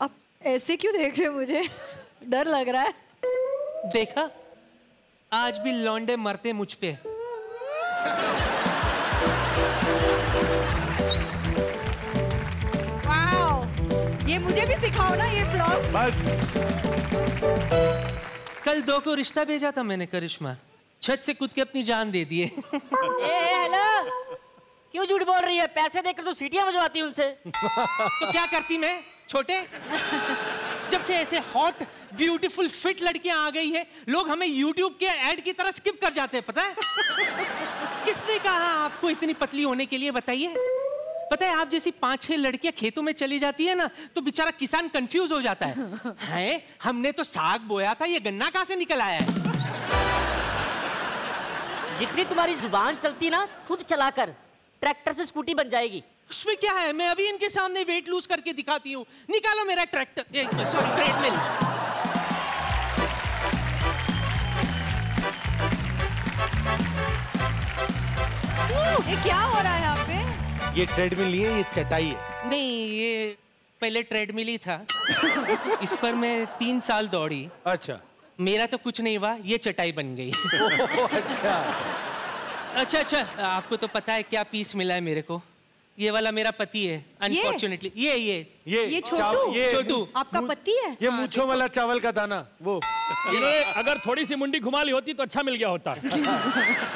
आप ऐसे क्यों देख रहे हो मुझे? डर लग रहा है। देखा? आज भी लौंडे मरते मुझ पे। ये मुझे भी सिखाओ ना ये फ्लॉग्स बस। कल दो को रिश्ता भेजा था मैंने करिश्मा। छत से कूद के अपनी जान दे दिए। ए हेलो। क्यों झूठ बोल रही है? पैसे देकर तो सीटियाँ बजवाती है उनसे। तो क्या करती मैं? छोटे। जब से ऐसे हॉट ब्यूटीफुल फिट लड़कियाँ आ गई है, लोग हमें यूट्यूब के ऐड की तरह स्किप कर जाते हैं, पता है? किसने कहा आपको इतनी पतली होने के लिए, बताइए? पता है, आप जैसी पाँच छह लड़कियाँ खेतों में चली जाती है ना तो बेचारा किसान कंफ्यूज हो जाता है। हैं? हमने तो साग बोया था, ये गन्ना कहाँ से निकल आया है? जितनी तुम्हारी ज़ुबान चलती ना, खुद चलाकर, ट्रैक्टर से स्कूटी बन जाएगी। उसमें क्या है? मैं अभी इनके सामने वेट लूज करके दिखाती हूँ। निकालो मेरा ट्रैक्टर सॉरी ट्रेडमिल ये क्या हो रहा है यहाँ पे? ये ट्रेडमिल नहीं है ये चटाई है। नहीं ये पहले ट्रेडमिल ही था। इस पर मैं तीन साल दौड़ी। अच्छा। मेरा तो कुछ नहीं हुआ ये चटाई बन गई। अच्छा। अच्छा अच्छा आपको तो पता है क्या पीस मिला है मेरे को? ये वाला मेरा पति है अनफॉर्चुनेटली ये ये. ये ये छोटू? ये छोटू. आपका पति है? ये मूछों वाला चावल का दाना वो। ये अगर थोड़ी सी मुंडी घुमा ली होती तो अच्छा मिल गया होता।